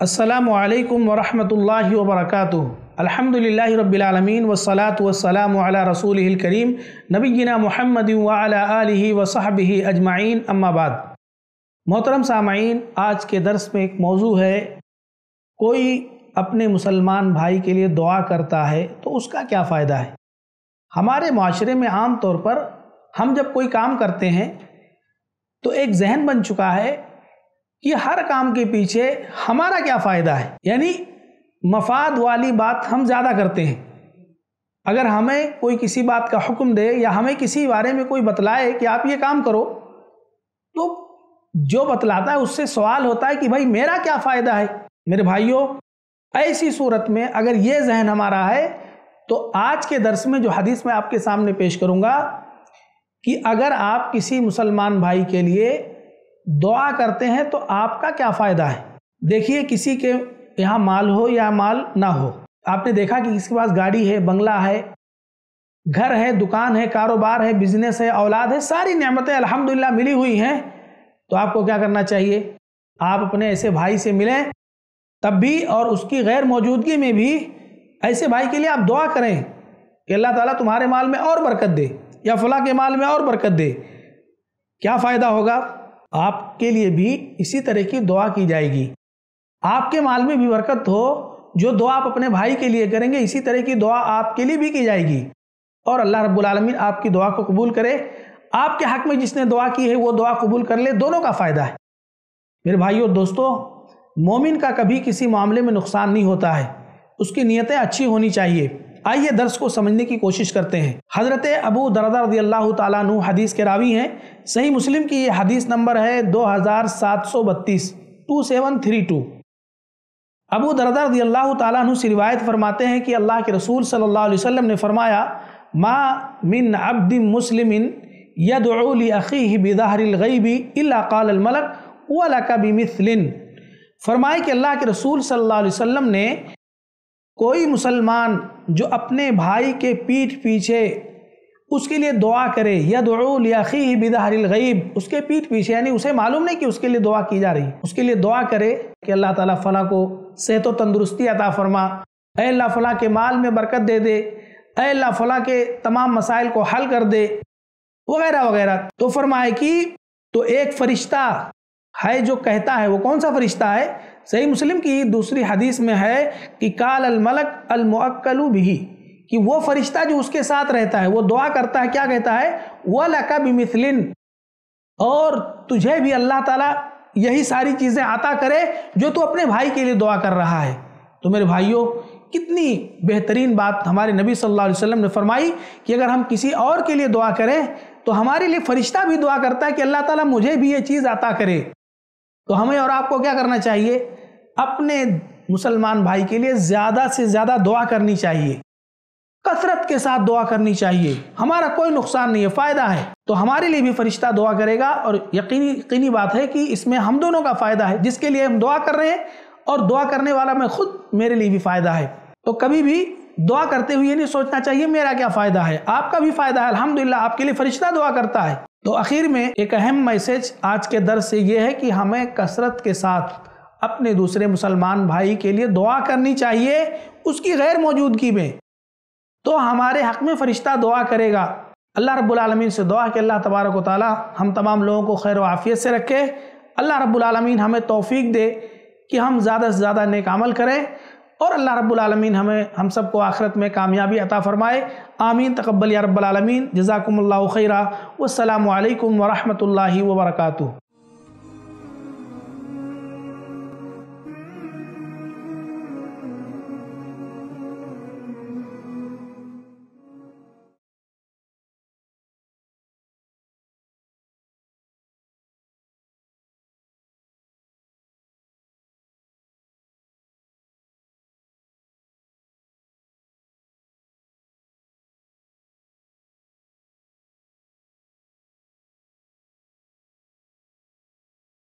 السلام علیکم ورحمۃ اللہ وبرکاتہ۔ الحمد للہ رب العالمین والصلاة والسلام علی رسول الکریم، نبینا محمد وعلی آلہ وصحبہ اجمعین، اما بعد۔ محترم سامعین، آج کے درس میں ایک موضوع ہے۔ کوئی اپنے مسلمان بھائی کے لیے دعا کرتا ہے تو اس کا کیا فائدہ ہے؟ ہمارے معاشرے میں عام طور پر ہم جب کوئی کام کرتے ہیں تو ایک ذہن بن چکا ہے کہ ہر کام کے پیچھے ہمارا کیا فائدہ ہے؟ یعنی مفاد والی بات ہم زیادہ کرتے ہیں۔ اگر ہمیں کوئی کسی بات کا حکم دے یا ہمیں کسی بارے میں کوئی بتلائے کہ آپ یہ کام کرو، تو جو بتلاتا ہے اس سے سوال ہوتا ہے کہ بھائی میرا کیا فائدہ ہے؟ میرے بھائیوں، ایسی صورت میں اگر یہ ذہن ہمارا ہے، تو آج کے درس میں جو حدیث میں آپ کے سامنے پیش کروں گا کہ اگر آپ کسی مسلمان بھائی کے لیے دعا کرتے ہیں تو آپ کا کیا فائدہ ہے؟ دیکھیے کسی کے یہاں مال ہو یا مال نہ ہو۔ آپ نے دیکھا کہ کسی کے پاس گاڑی ہے، بنگلہ ہے، گھر ہے، دکان ہے، کاروبار ہے بزنس ہے، اولاد ہے، ساری نعمتیں الحمدللہ ملی ہوئی ہیں۔ تو آپ کو کیا کرنا چاہیے؟ آپ اپنے ایسے بھائی سے ملیں۔ تب بھی اور اس کی غیر موجودگی میں بھی ایسے بھائی کے لیے آپ دعا کریں کہ اللہ تعالیٰ تمہارے مال میں اور برکت دے یا فلاں کے مال میں اور برکت دے۔ کیا فائدہ ہوگا؟ آپ کے لیے بھی اسی طرح کی دعا کی جائے گی۔ آپ کے مال میں بھی برکت ہو، جو دعا آپ اپنے بھائی کے لیے کریں گے، اسی طرح کی دعا آپ کے لیے بھی کی جائے گی۔ اور اللہ رب العالمین آپ کی دعا کو قبول کرے۔ آپ کے حق میں جس نے دعا کی ہے، وہ دعا قبول کر لے، دونوں کا فائدہ ہے۔ میرے بھائی اور دوستو، مومن کا کبھی کسی معاملے میں نقصان نہیں ہوتا ہے۔ اس کی نیتیں اچھی ہونی چاہیے۔ آئیے درس کو سمجھنے کی کوشش کرتے ہیں۔ حضرت ابو دردہ رضی اللہ تعالیٰ عنہ حدیث کے راوی ہیں۔ صحیح مسلم کی یہ حدیث نمبر ہے دو ہزار سات سو بتیس ٹو سیون تھری ٹو۔ ابو دردہ رضی اللہ تعالیٰ عنہ سے روایت فرماتے ہیں کہ اللہ کے رسول صلی اللہ علیہ وسلم نے فرمایا، ما من عبد مسلم یدعو لأخیہ بظہر الغیب الا قال الملک وَلَكَ بِمِثْلٍ فرمائے کہ اللہ کے رسول صلی اللہ علیہ وسلم نے کوئی مسلمان جو اپنے بھائی کے پیٹھ پیچھے اس کے لیے دعا کرے یا یدعو لیاخیہ بدہر الغیب، اس کے پیٹھ پیچھے یعنی اسے معلوم نہیں کہ اس کے لیے دعا کی جا رہی۔ اس کے لیے دعا کرے کہ اللہ تعالیٰ فلاں کو صحت و تندرستی عطا فرما۔ اے اللہ فلاں کے مال میں برکت دے دے۔ اے اللہ فلاں کے تمام مسائل کو حل کر دے۔ وغیرہ وغیرہ۔ تو فرمائے کہ تو ایک فرشتہ ہے جو کہتا ہے، وہ کون سا فرشتہ ہے؟ صحیح مسلم کی دوسری حدیث میں ہے کہ کال الملک المعکلو بھی کہ وہ فرشتہ جو اس کے ساتھ رہتا ہے، وہ دعا کرتا ہے، کیا کہتا ہے؟ وَلَكَ بِمِثْلٍ، اور تجھے بھی اللہ تعالیٰ یہی ساری چیزیں عطا کرے جو تو اپنے بھائی کے لیے دعا کر رہا ہے۔ تو میرے بھائیوں کتنی بہترین بات ہمارے نبی صلی اللہ علیہ وسلم نے فرمائی کہ اگر ہم کسی اور کے لیے دعا کریں، تو ہمارے لیے فرشتہ بھی دعا کرتا ہے کہ اللہ تعالیٰ مجھے بھی یہ چیز عطا کرے۔ تو ہمیں اور آپ کو کیا کرنا چاہیے؟ اپنے مسلمان بھائی کے لیے زیادہ سے زیادہ دعا کرنی چاہیے۔ کثرت کے ساتھ دعا کرنی چاہیے۔ ہمارا کوئی نقصان نہیں ہے، فائدہ ہے۔ تو ہمارے لیے بھی فرشتہ دعا کرے گا اور یقینی یقینی بات ہے کہ اس میں ہم دونوں کا فائدہ ہے۔ جس کے لیے ہم دعا کر رہے ہیں اور دعا کرنے والا میں خود میرے لیے بھی فائدہ ہے۔ تو کبھی بھی دعا کرتے ہوئے نہیں سوچنا چاہیے میرا کیا فائدہ ہے۔ آپ کا بھی فائدہ ہے، الحمدللہ، آپ کے لیے فرشتہ دعا کرتا ہے۔ تو اخیر میں ایک اہم میسج آج کے درس سے یہ ہے کہ ہمیں کثرت کے ساتھ اپنے دوسرے مسلمان بھائی کے لیے دعا کرنی چاہیے اس کی غیر موجودگی میں۔ تو ہمارے حق میں فرشتہ دعا کرے گا۔ اللہ رب العالمین سے دعا کہ اللہ تبارک و تعالی ہم تمام لوگوں کو خیر و عافیت سے رکھے۔ اللہ رب العالمین ہمیں توفیق دے کہ ہم زیادہ سے زیادہ نیک عمل کریں اور اللہ رب العالمین ہمیں ہم سب کو آخرت میں کامیابی عطا فرمائے۔ آمین۔ تقبل یا رب العالمین۔ جزاکم اللہ خیرہ والسلام علیکم ورحمۃ اللہ وبرکاتہ۔